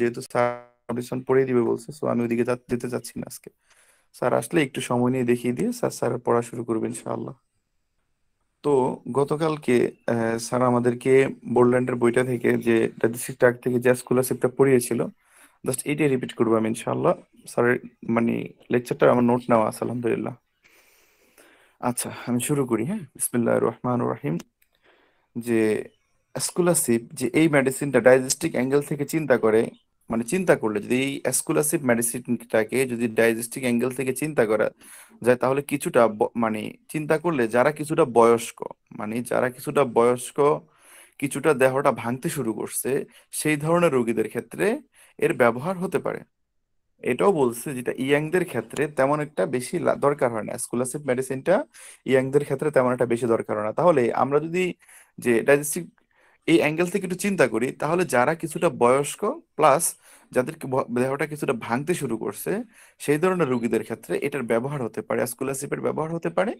যেহেতু স্যার পড়িয়ে দিবে বলছে সো আমি ওইদিকে যেতে চাচ্ছি না আজকে। স্যার আসলে একটু সময় নিয়ে দেখিয়ে দিয়ে স্যার স্যার পড়া শুরু করবে ইনশাআল্লাহ। তো গতকালকে স্যার আমাদেরকে বোর্ডল্যান্ডের বইটা থেকে যে থেকে যে স্কলারশিপটা পড়িয়েছিল জাস্ট এইটাই রিপিট করব আমি ইনশাআল্লাহ। স্যারের মানে লেকচারটা আমার নোট নেওয়া আছে, আলহামদুলিল্লাহ। আচ্ছা আমি শুরু করি হ্যাঁ? বিসমিল্লাহ রহমান রাহিম। যে স্কলারশিপ যে এই মেডিসিনটা ডাইজেস্টিক অ্যাঙ্গেল থেকে চিন্তা করে মানে চিন্তা করলে যদি এই অ্যাসকুলাসিভ মেডিসিনটাকে যদি ডাইজেস্টিক অ্যাঙ্গেল থেকে চিন্তা করা যায়, তাহলে কিছুটা মানে চিন্তা করলে যারা কিছুটা বয়স্ক মানে যারা কিছুটা বয়স্ক, কিছুটা দেহটা ভাঙতে শুরু করছে, সেই ধরনের রোগীদের ক্ষেত্রে এর ব্যবহার হতে পারে। এটাও বলছে যেটা ইয়াংদের ক্ষেত্রে তেমন একটা বেশি দরকার হয় না। স্কুলাসিভ মেডিসিনটা ইয়াংদের ক্ষেত্রে তেমন একটা বেশি দরকার হয় না। তাহলে আমরা যদি যে ডাইজেস্টিভ এই অ্যাঙ্গেল থেকে একটু চিন্তা করি, তাহলে যারা কিছুটা বয়স্ক প্লাস যাদের দেহটা কিছুটা ভাঙতে শুরু করছে, সেই ধরনের রোগীদের ক্ষেত্রে এটার ব্যবহার হতে পারে স্কুলারশিপের ব্যবহার হতে পারে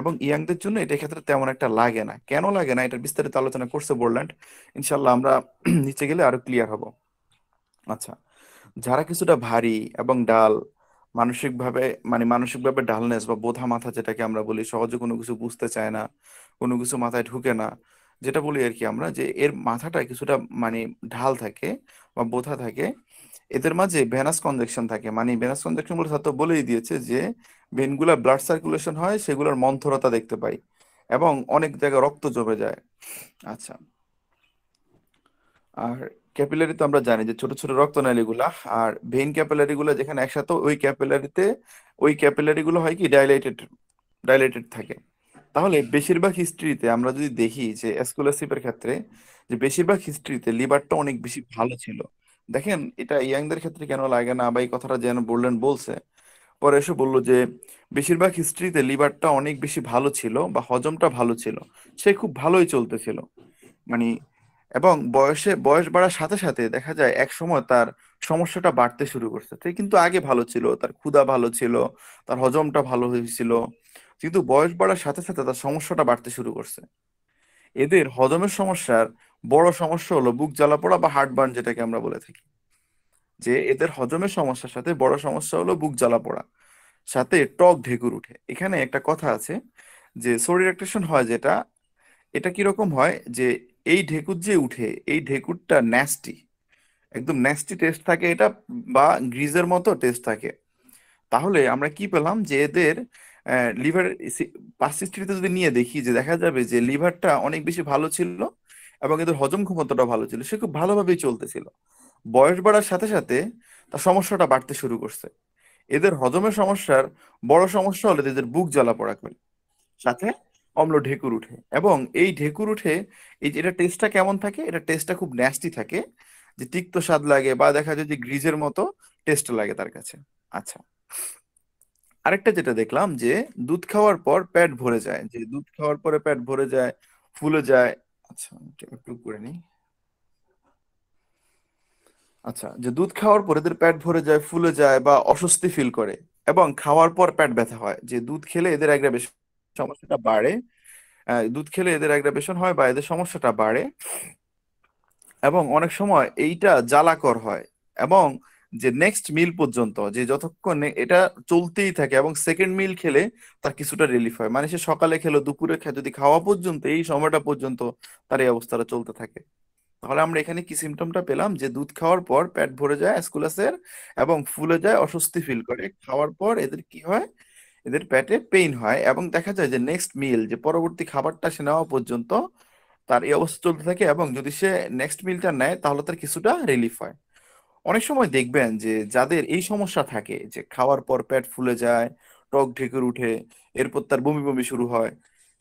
এবং ইয়াংদের জন্য এটার ক্ষেত্রে তেমন একটা লাগে না। কেন লাগে না? এটার বিস্তারিত আলোচনা করছে বোরল্যান্ড ইনশাল্লাহ আমরা নিচে গেলে আরও ক্লিয়ার হব। আচ্ছা যারা কিছুটা ভারী এবং ডাল, মানসিকভাবে মানে মানসিকভাবে ডালনেস বা বোধা মাথা যেটাকে আমরা বলি, সহজে কোনো কিছু বুঝতে চায় না, কোনো কিছু মাথায় ঢুকে না যেটা বলি আর কি আমরা যে এর মাথাটা কিছুটা মানে ঢাল থাকে বা বোথা থাকে, এদের মাঝে ভেনাস কনজেকশন থাকে। মানে ভেনাস কনজেকশন বলে তো বলেই দিয়েছে যে ভেনগুলা ব্লাড সার্কুলেশন হয়, সেগুলোর মন্থরতা দেখতে পাই এবং অনেক জায়গায় রক্ত জমে যায়। আচ্ছা। আর ক্যাপিলারি তো আমরা জানি যে ছোট ছোট রক্তনালী গুলা আর ভেইন ক্যাপিলারি গুলা যেখানে একসাথে ওই ক্যাপিলারিতে ওই ক্যাপিলারি গুলো হয় কি ডাইলেটেড ডাইলেটেড থাকে। তাহলে বেশিরভাগ হিস্ট্রিতে আমরা যদি দেখি যে স্কলারশিপের ক্ষেত্রে, যে বেশিরভাগ হিস্ট্রিতে লিভারটা অনেক বেশি ভালো ছিল। দেখেন, এটা ইয়াংদের ক্ষেত্রে কেন লাগে না বা এই কথাটা যেন বললেন বলছে? পরে এসে বলল যে বেশিরভাগ হিস্ট্রিতে লিভারটা অনেক বেশি ভালো ছিল বা হজমটা ভালো ছিল। সে খুব ভালোই চলতেছিল। মানে এবং বয়সে, বয়স বাড়ার সাথে সাথে দেখা যায় এক সময় তার সমস্যাটা বাড়তে শুরু করছে। সে কিন্তু আগে ভালো ছিল, তার ক্ষুধা ভালো ছিল, তার হজমটা ভালো হয়েছিল। কিন্তু বয়স বাড়ার সাথে সাথে তার সমস্যাটা বাড়তে শুরু করছে। এদের হজমের সমস্যার বড় সমস্যা হলো বুক জ্বালা পড়া বা হার্ট বার্ন যেটাকে আমরা বলে থাকি। যে এদের হজমের সমস্যার সাথে বড় সমস্যা হলো বুক জ্বালা পড়া, সাথে টক ঢেকুর উঠে। এখানে একটা কথা আছে যে শরীর অ্যাক্টেশন হয় যেটা, এটা কীরকম হয় যে এই ঢেকুর যে উঠে, এই ঢেকুরটা ন্যাস্টি একদম ন্যাস্টি টেস্ট থাকে এটা বা গ্রিজের মতো টেস্ট থাকে। তাহলে আমরা কি পেলাম যে এদের লিভার পার্সিস্টিতে যদি নিয়ে দেখি যে দেখা যাবে যে লিভারটা অনেক বেশি ভালো ছিল এবং এদের হজম ক্ষমতাটা ভালো ছিল, সে খুব ভালোভাবেই চলতেছিল। বয়স বাড়ার সাথে সাথে তার সমস্যাটা বাড়তে শুরু করছে। এদের হজমের সমস্যার বড় সমস্যা হলে এদের বুক জ্বালা পড়া করে, সাথে অম্ল ঢেকুর উঠে এবং এই ঢেকুর উঠে এই এটা টেস্টটা কেমন থাকে? এটা টেস্টটা খুব ন্যাস্টি থাকে, যে তিক্ত স্বাদ লাগে বা দেখা যায় যে গ্রিজের মতো টেস্ট লাগে তার কাছে। আচ্ছা। আরেকটা যেটা দেখলাম যে দুধ খাওয়ার পর পেট ভরে যায়, যে দুধ খাওয়ার পরে পেট ভরে যায়, ফুলে যায়। আচ্ছা একটু করে নিই। আচ্ছা যে দুধ খাওয়ার পর এদের পেট ভরে যায়, ফুলে যায় বা অস্বস্তি ফিল করে এবং খাওয়ার পর পেট ব্যথা হয়। যে দুধ খেলে এদের অ্যাগ্রাভেশন সমস্যাটা বাড়ে দুধ খেলে এদের অ্যাগ্রাভেশন হয় বা এদের সমস্যাটা বাড়ে এবং অনেক সময় এইটা জ্বালাকর হয় এবং যে নেক্সট মিল পর্যন্ত, যে যতক্ষণ এটা চলতেই থাকে এবং সেকেন্ড মিল খেলে তার কিছুটা রিলিফ হয়। মানে সে সকালে খেলো, দুপুরে যদি খাওয়া পর্যন্ত, এই সময়টা পর্যন্ত তার এই অবস্থাটা চলতে থাকে। তাহলে আমরা এখানে কি সিমটমটা পেলাম? যে দুধ খাওয়ার পর পেট ভরে যায় স্কুলাসের এবং ফুলে যায়, অস্বস্তি ফিল করে। খাওয়ার পর এদের কি হয়? এদের পেটে পেইন হয় এবং দেখা যায় যে নেক্সট মিল যে পরবর্তী খাবারটা সে নেওয়া পর্যন্ত তার এই অবস্থা চলতে থাকে এবং যদি সে নেক্সট মিলটা নেয়, তাহলে তার কিছুটা রিলিফ হয়। অনেক সময় দেখবেন যে যাদের এই সমস্যা থাকে যে খাওয়ার পর পেট ফুলে যায়, টক ঢেকুর উঠে, এরপর তার বমি বমি শুরু হয়,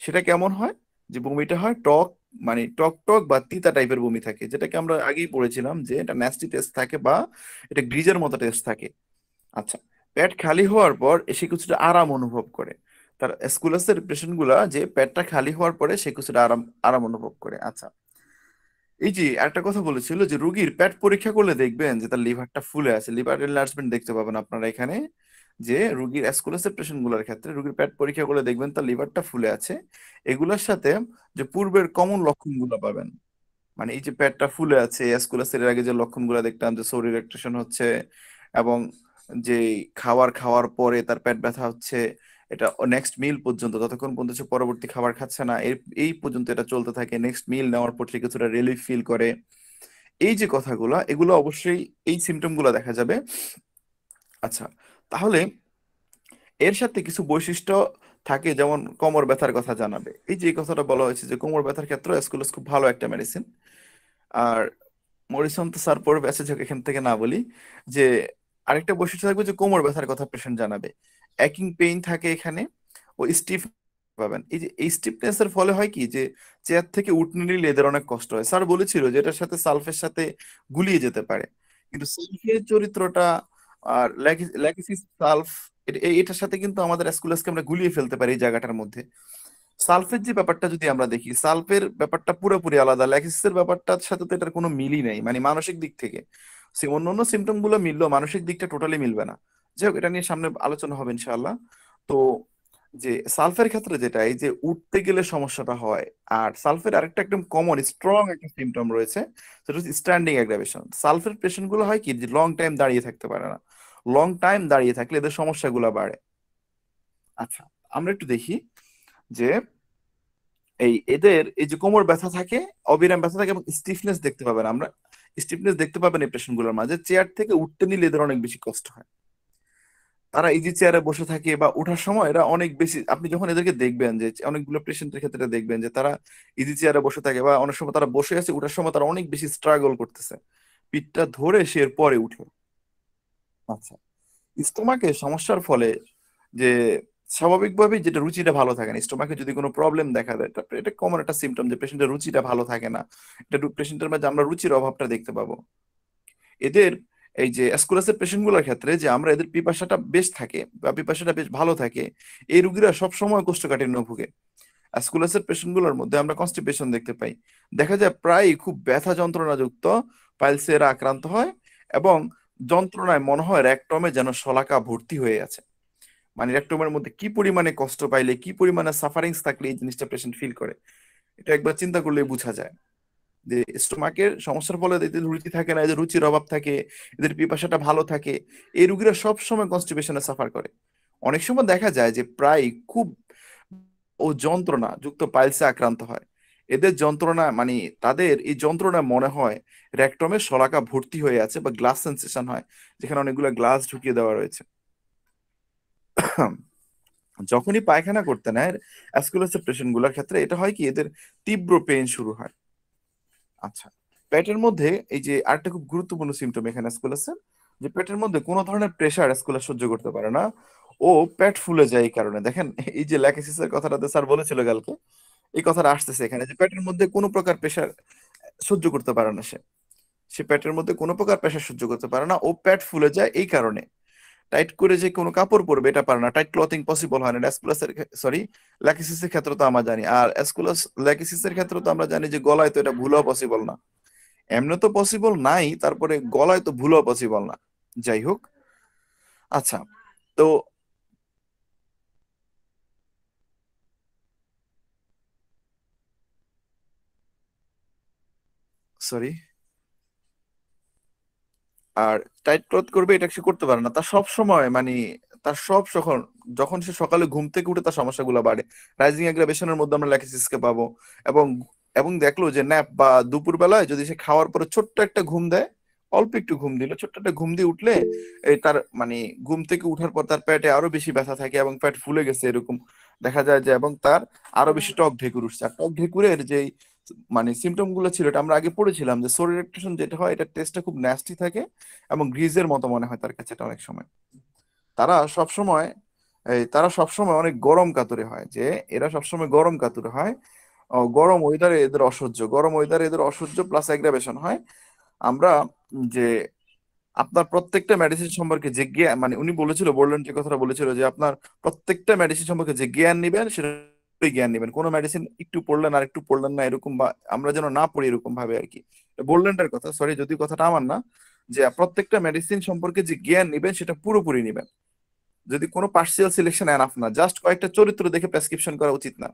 সেটা কেমন হয়? যে বমিটা হয় টক মানে টক টক বা তিতা টাইপের বমি থাকে, যেটাকে আমরা আগেই পড়েছিলাম যে এটা ন্যাস্টি টেস্ট থাকে বা এটা গ্রিজের মতো টেস্ট থাকে। আচ্ছা পেট খালি হওয়ার পর সে কিছুটা আরাম অনুভব করে। তার স্কুলাসের পেশেন্টগুলা যে পেটটা খালি হওয়ার পরে সে কিছুটা আরাম আরাম অনুভব করে। আচ্ছা এই যে একটা কথা বলেছিল যে রুগীর পেট পরীক্ষা করলে দেখবেন যে তার লিভারটা ফুলে আছে। লিভার এনলার্জমেন্ট দেখতে পাবেন আপনারা এখানে, যে রুগীর অ্যাসকুলাসের পেশেন্টগুলোর ক্ষেত্রে রুগীর পেট পরীক্ষা করলে দেখবেন তার লিভারটা ফুলে আছে। এগুলোর সাথে যে পূর্বের কমন লক্ষণগুলো পাবেন। মানে এই যে পেটটা ফুলে আছে অ্যাসকুলাসের আগে যে লক্ষণগুলো দেখতাম, যে সোর ইরেকটেশন হচ্ছে এবং যে খাওয়ার খাওয়ার পরে তার পেট ব্যথা হচ্ছে এটা নেক্সট মিল পর্যন্ত, ততক্ষণ পর্যন্ত সে পরবর্তী খাবার খাচ্ছে না। এই পর্যন্ত এটা চলতে থাকে। নেক্সট মিল নেওয়ার পর সে কিছুটা রিলিফ ফিল করে। এই যে কথাগুলো, এগুলো অবশ্যই এই সিমটমগুলো দেখা যাবে। আচ্ছা তাহলে এর সাথে কিছু বৈশিষ্ট্য থাকে, যেমন কোমর ব্যথার কথা জানাবে। এই যে কথাটা বলা হয়েছে যে কোমর ব্যথার ক্ষেত্রে অ্যাসকুলাস খুব ভালো একটা মেডিসিন আর মরিসন তো স্যার পড়বে আছে এখান থেকে না বলি যে আরেকটা বৈশিষ্ট্য থাকবে যে কোমর ব্যথার কথা পেশেন্ট জানাবে। অ্যাকিং পেইন থাকে এখানে, ও স্টিফ পাবেন। এই যে, এই স্টিফনেস এর ফলে হয় কি যে, চেয়ার থেকে উঠনে নিলে এদের অনেক কষ্ট হয়। স্যার বলেছিল যে, এটার সাথে সালফের সাথে গুলিয়ে যেতে পারে। কিন্তু সালফের চরিত্রটা আর ল্যাকিসিস সালফ এটার সাথে কিন্তু আমাদের অ্যাসকুলাসকে আমরা গুলিয়ে ফেলতে পারি এই জায়গাটার মধ্যে। সালফের যে ব্যাপারটা যদি আমরা দেখি, সালফের ব্যাপারটা পুরোপুরি আলাদা। ল্যাকিসিসের ব্যাপারটার সাথে তো এটার কোনো মিলই নেই মানে মানসিক দিক থেকে। সে অন্য অন্য সিমটমগুলো মিললেও মানসিক দিকটা টোটালি মিলবে না। যাই হোক এটা নিয়ে সামনে আলোচনা হবে ইনশাআল্লাহ। তো যে সালফের ক্ষেত্রে যেটা, এই যে উঠতে গেলে সমস্যাটা হয়, আর সালফের আরেকটা একদম কমন স্ট্রং একটা সিমটম রয়েছে, সেটা হচ্ছে স্ট্যান্ডিং অ্যাগ্রাভেশন সালফের পেশেন্টগুলো হয় কি, যে লং টাইম দাঁড়িয়ে থাকতে পারে না। লং টাইম দাঁড়িয়ে থাকলে এদের সমস্যাগুলো বাড়ে। আচ্ছা আমরা একটু দেখি যে এই এদের, এই যে কোমর ব্যথা থাকে, অবিরাম ব্যথা থাকে এবং স্টিফনেস দেখতে পাবেন আমরা। স্টিফনেস দেখতে পাবেন এই পেশেন্টগুলোর মাঝে। চেয়ার থেকে উঠতে নিলে এদের অনেক বেশি কষ্ট হয়। তারা ইজি চেয়ারে বসে থাকে বা ওঠার সময় এরা অনেক বেশি, আপনি যখন এদেরকে দেখবেন যে অনেকগুলো পেশেন্টের ক্ষেত্রে দেখবেন যে তারা ইজি চেয়ারে বসে থাকে বা অনেক সময় তারা বসে আছে, ওঠার সময় তারা অনেক বেশি স্ট্রাগল করতেছে। পিঠটা ধরে সে এর পরে উঠে। আচ্ছা স্টোমাকে সমস্যার ফলে যে স্বাভাবিকভাবে যেটা রুচিটা ভালো থাকে না স্টোমাকে যদি কোনো প্রবলেম দেখা দেয়, এটা কমন একটা সিমটম যে পেশেন্টের রুচিটা ভালো থাকে না। এটা পেশেন্টের মাঝে আমরা রুচির অভাবটা দেখতে পাবো। এদের এই যে অ্যাসকুলাসের পেশেন্টগুলোর ক্ষেত্রে যে আমরা এদের পিপাসাটা বেশ থাকে বা পিপাসাটা বেশ ভালো থাকে, এই রুগীরা সবসময় কোষ্ঠকাঠিন্য ভুগে। পেশেন্টগুলোর মধ্যে আমরা কনস্টিপেশন দেখতে পাই। দেখা যায় প্রায় খুব ব্যথা যন্ত্রণাযুক্ত, পাইলসেরা আক্রান্ত হয় এবং যন্ত্রণায় মনে হয় র্যাকটমে যেন শলাকা ভর্তি হয়ে আছে। মানে র্যাকটমের মধ্যে কি পরিমাণে কষ্ট পাইলে, কি পরিমাণে সাফারিংস থাকলে এই জিনিসটা পেশেন্ট ফিল করে? এটা একবার চিন্তা করলে বোঝা যায়। যে স্টোমাকের সমস্যার ফলে এদের রুচি থাকে না, এদের রুচির অভাব থাকে, এদের পিপাসাটা ভালো থাকে, এই রুগীরা সব সময় কনস্টিপেশনে সাফার করে। অনেক সময় দেখা যায় যে প্রায় খুব ও যন্ত্রণা যুক্ত পাইলসে আক্রান্ত হয়। এদের যন্ত্রণা মানে তাদের এই যন্ত্রণা মনে হয় র্যাকটমের শলাকা ভর্তি হয়ে আছে বা গ্লাস সেন্সেশন হয়, যেখানে অনেকগুলো গ্লাস ঢুকিয়ে দেওয়া রয়েছে। যখনই পায়খানা করতে নেয় অ্যাসকুলাসের পেশেন্টগুলোর ক্ষেত্রে এটা হয় কি, এদের তীব্র পেইন শুরু হয়। আচ্ছা পেটের মধ্যে এই যে আরেকটা খুব গুরুত্বপূর্ণ সিমটম এখানে অ্যাসকুলাসের যে পেটের মধ্যে কোনো ধরনের প্রেশার অ্যাসকুলাস সহ্য করতে পারে না, ও পেট ফুলে যায় এই কারণে। দেখেন, এই যে ল্যাকেসিসের কথাটাতে স্যার বলেছিল কালকে, এই কথাটা আসতেছে এখানে যে পেটের মধ্যে কোনো প্রকার প্রেশার সহ্য করতে পারে না সে। সে পেটের মধ্যে কোনো প্রকার প্রেশার সহ্য করতে পারে না, ও পেট ফুলে যায় এই কারণে। টাইট করে যে কোনো কাপড় পরবে, এটা পারে না। টাইট ক্লথিং পসিবল হয় না। অ্যাসকুলাসের সরি ল্যাকিসিসের ক্ষেত্রে তো আমরা জানি। আর অ্যাসকুলাস ল্যাকিসিসের ক্ষেত্রে তো আমরা জানি যে গলায় তো এটা ভুলও পসিবল না। এমনি তো পসিবল নাই, তারপরে গলায় তো ভুলও পসিবল না। যাই হোক। আচ্ছা তো সরি আর টাইট ক্লথ করবে, এটা সে করতে পারে না। তার সব সময় মানে তার সব যখন যখন সে সকালে ঘুম থেকে উঠে তার সমস্যাগুলো বাড়ে। রাইজিং অ্যাগ্রাভেশনের মধ্যে আমরা ল্যাকিসিসকে পাবো এবং এবং দেখল যে ন্যাপ বা দুপুর বেলায় যদি সে খাওয়ার পরে ছোট্ট একটা ঘুম দেয়, অল্প একটু ঘুম দিল, ছোট্ট একটা ঘুম দিয়ে উঠলে এই তার মানে ঘুম থেকে উঠার পর তার পেটে আরও বেশি ব্যথা থাকে এবং পেট ফুলে গেছে এরকম দেখা যায় যে, এবং তার আরও বেশি টক ঢেকুর উঠছে। আর টক ঢেকুরের যে মানে সিমটমগুলো ছিল, এটা আমরা আগে পড়েছিলাম যে সোর ইরেকটেশন যেটা হয়, এটা টেস্টটা খুব ন্যাস্টি থাকে এবং গ্রিজের মতো মনে হয় তার কাছে এটা অনেক সময়। তারা সব সময় তারা সব সময় অনেক গরম কাতুরে হয় যে এরা সব সময় গরম কাতুরে হয়। গরম ওয়েদারে এদের অসহ্য, গরম ওয়েদারে এদের অসহ্য প্লাস অ্যাগ্রাভেশন হয়। আমরা যে আপনার প্রত্যেকটা মেডিসিন সম্পর্কে যে জ্ঞান মানে উনি বলেছিল, বললেন যে কথাটা বলেছিল যে আপনার প্রত্যেকটা মেডিসিন সম্পর্কে যে জ্ঞান নিবেন সেটা জ্ঞান নেবেন। কোনো মেডিসিন একটু পড়লেন আর একটু পড়লেন না এরকম বা আমরা যেন না পড়ি এরকম ভাবে আর কি। বললেনটার কথা সরি যদি কথাটা আমার না, যে প্রত্যেকটা মেডিসিন সম্পর্কে যে জ্ঞান নেবেন সেটা পুরোপুরি নেবেন। যদি কোনো পার্সিয়াল সিলেকশন এনাফ না জাস্ট কয়েকটা চরিত্র দেখে প্রেসক্রিপশন করা উচিত না।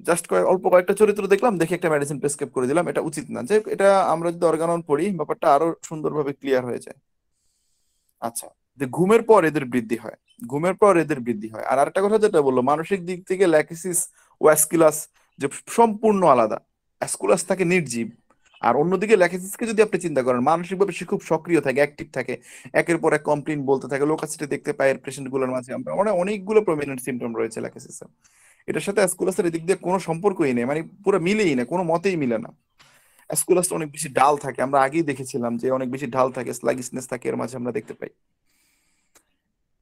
জাস্ট কয়েক অল্প কয়েকটা চরিত্র দেখলাম, দেখে একটা মেডিসিন প্রেসক্রাইব করে দিলাম, এটা উচিত না। যে এটা আমরা যদি অর্গানন পড়ি, ব্যাপারটা আরও সুন্দরভাবে ক্লিয়ার হয়ে যায়। আচ্ছা। যে ঘুমের পর এদের বৃদ্ধি হয়, ঘুমের পর এদের বৃদ্ধি হয়। আর আরেকটা কথা যেটা বলল, মানসিক দিক থেকে ল্যাকিসিস ও অ্যাসকুলাস যে সম্পূর্ণ আলাদা। অ্যাসকুলাস থাকে নির্জীব। আর অন্যদিকে ল্যাকিসিসকে যদি আপনি চিন্তা করেন, মানসিকভাবে সে খুব সক্রিয় থাকে অ্যাক্টিভ থাকে, একের পর এক কমপ্লেন বলতে থাকে লোকাসিটি দেখতে পাই এর পেশেন্টগুলোর মাঝে। আমরা মানে অনেকগুলো প্রমিনেন্ট সিমটম রয়েছে ল্যাকিসিসের এটার সাথে অ্যাসকুলাসের এদিক দিয়ে কোনো সম্পর্কই নেই মানে পুরো মিলেই না, কোনো মতেই মিলে না। অ্যাসকুলাস অনেক বেশি ডাল থাকে। আমরা আগেই দেখেছিলাম যে অনেক বেশি ঢাল থাকে স্লাগিসনেস থাকে এর মাঝে আমরা দেখতে পাই।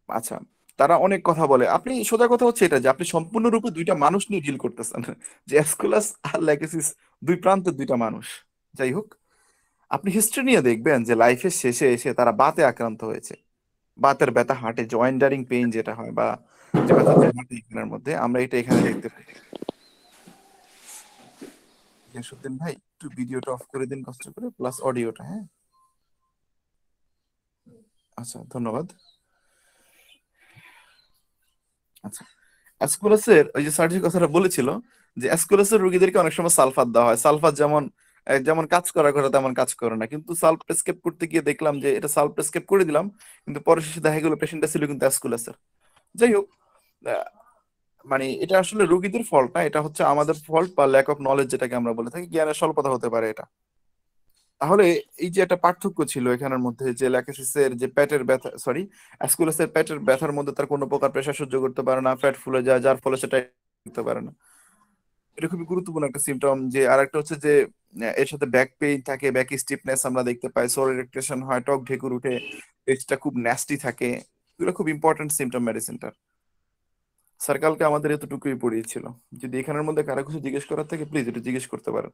আচ্ছা তারা অনেক কথা বলে। আপনি সোজা কথা হচ্ছে এটা যে, আপনি সম্পূর্ণরূপে দুইটা মানুষ নিয়ে ডিল করতেছেন। যে অ্যাসকুলাস আর ল্যাকিসিস দুই প্রান্তের দুইটা মানুষ। যাই হোক, আপনি হিস্ট্রি নিয়ে দেখবেন যে লাইফের শেষে এসে তারা বাতে আক্রান্ত হয়েছে। বাতের ব্যথা হাঁটে জয়েন্টারিং পেইন যেটা হয় বা মধ্যে, আমরা এটা এখানে দেখতে পাই। গিয়াসুদ্দিন ভাই, একটু ভিডিওটা অফ করে দিন কষ্ট করে প্লাস অডিওটা হ্যাঁ? আচ্ছা ধন্যবাদ। আচ্ছা। অ্যাসকুলাসের ওই যে কথাটা বলেছিল যে অ্যাসকুলাসের রোগীদেরকে অনেক সময় সালফাত দেওয়া হয়। সালফাত যেমন যেমন কাজ করার কথা তেমন কাজ করে না। কিন্তু প্রেসক্রাইব করতে গিয়ে দেখলাম যে এটা সালফ প্রেসক্রাইব করে দিলাম, কিন্তু পরে শেষে দেখা গেল পেশেন্টটা ছিল কিন্তু অ্যাসকুলাসের। যাই হোক মানে এটা আসলে রোগীদের ফল্ট না, এটা হচ্ছে আমাদের ফল্ট বা ল্যাক অফ নলেজ যেটাকে আমরা বলে থাকি, জ্ঞানের স্বল্পতা হতে পারে এটা। তাহলে এই যে একটা পার্থক্য ছিল এখানের মধ্যে যে ল্যাকেসিসের যে পেটের ব্যথা সরি অ্যাসকুলাসের পেটের ব্যথার মধ্যে তার কোনো প্রকার প্রেশার সহ্য করতে পারে না পেট ফুলে যায়, যার ফলে সেটা করতে পারে না। এটা খুবই গুরুত্বপূর্ণ একটা সিমটম যে আরেকটা হচ্ছে যে এর সাথে ব্যাক পেইন থাকে ব্যাক স্টিফনেস আমরা দেখতে পাই সোর ইরিটেশন হয় টক ঢেকুর উঠে, পেটটা খুব ন্যাস্টি থাকে, এগুলো খুব ইম্পর্টেন্ট সিমটম মেডিসিনটা স্যার কালকে আমাদের এতটুকুই পড়িয়েছিল। যদি এখানের মধ্যে কারও কিছু জিজ্ঞেস করার থাকে প্লিজ এটা জিজ্ঞেস করতে পারেন।